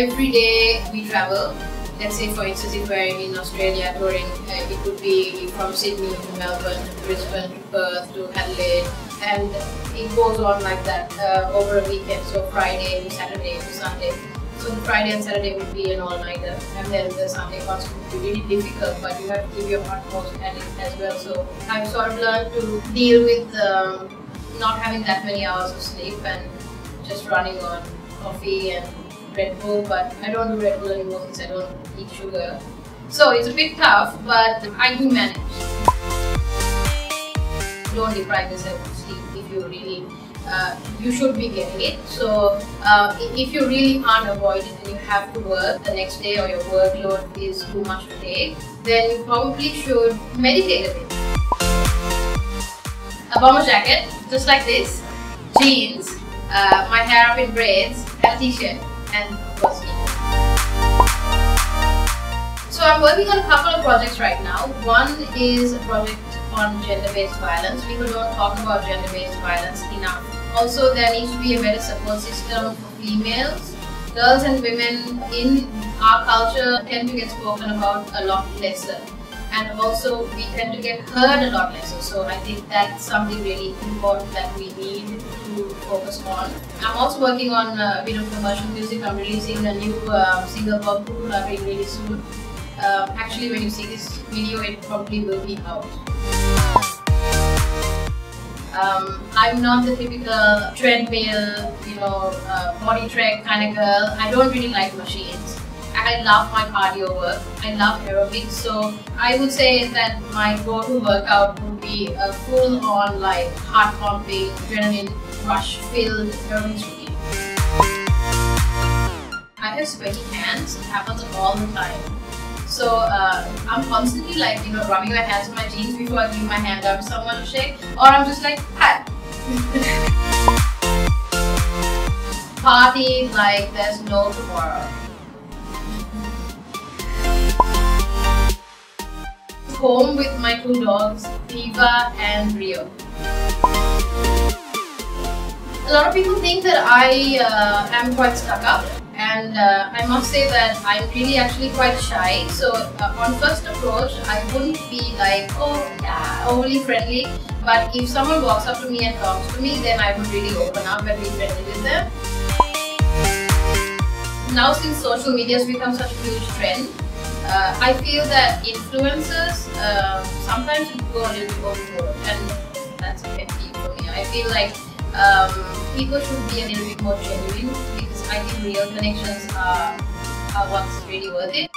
every day we travel. Let's say, for instance, if we're in Australia touring, uh, it would be from Sydney to Melbourne to Brisbane to Perth to Adelaide, and it goes on like that uh, over a weekend. So Friday to Saturday to Sunday. So the Friday and Saturday would be an all-nighter, and then the Sunday concert would be really difficult, but you have to give your utmost at it as well. So I've sort of learned to deal with um, not having that many hours of sleep and just running on coffee and Red Bull, but I don't do Red Bull anymore since I don't eat sugar. So it's a bit tough, but I do manage. Don't deprive yourself of sleep if you really uh, you should be getting it. So uh, if you really can't avoid it and you have to work the next day or your workload is too much to take, then you probably should meditate a bit. A bomber jacket, just like this, jeans, uh, my hair up in braids, and a t-shirt, and of course So I'm working on a couple of projects right now. One is a project on gender-based violence. People don't talk about gender-based violence enough. Also, there needs to be a better support system for females. Girls and women in our culture tend to get spoken about a lot lesser. And also, we tend to get heard a lot lesser. So I think that's something really important that we need to focus on. I'm also working on a bit of commercial music. I'm releasing a new uh, single called Pukularing really soon. Uh, actually, when you see this video, it probably will be out. Um, I'm not the typical treadmill, you know, uh, body track kind of girl. I don't really like machines. I love my cardio work. I love aerobics. So I would say that my go-to workout would be a full-on like heart pumping, adrenaline rush-filled aerobics routine. I have sweaty hands. It happens all the time. So uh, I'm constantly like, you know, rubbing my hands on my jeans before I give my hand out to someone to shake. Or I'm just like, hi. Party like there's no tomorrow. Home with my two dogs, Eva and Rio. A lot of people think that I uh, am quite stuck up and uh, I must say that I'm really actually quite shy. So uh, on first approach, I wouldn't be like, oh yeah, overly friendly. But if someone walks up to me and talks to me, then I would really open up and be friendly with them. Now since social media has become such a huge trend, uh, I feel that influencers uh, sometimes go a little overboard and that's a peeve for me. I feel like um, people should be a little bit more genuine because I think real connections are, are what's really worth it.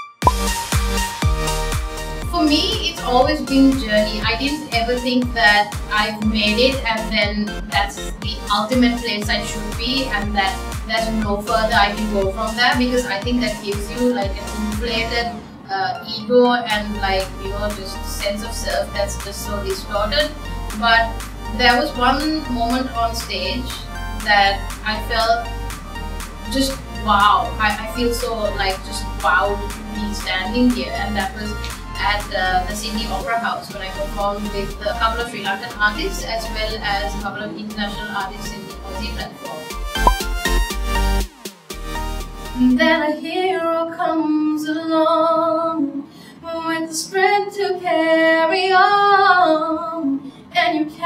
For me, it's always been journey. I didn't ever think that I've made it and then that's the ultimate place I should be and that there's no further I can go from there because I think that gives you like an inflated uh, ego and like you know just sense of self that's just so distorted. But there was one moment on stage that I felt just wow. I, I feel so like just wow to be standing here and that was at uh, the Sydney Opera House when I performed with a couple of Sri Lankan artists as well as a couple of international artists in the Aussie platform. Then a hero comes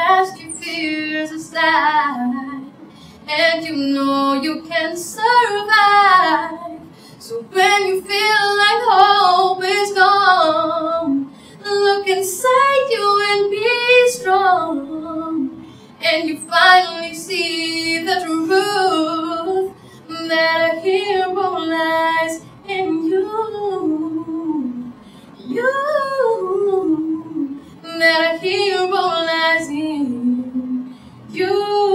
cast your fears aside and you know you can survive. So when you feel like hope is gone, look inside you and be strong. And you finally see the truth that beautiful as you. You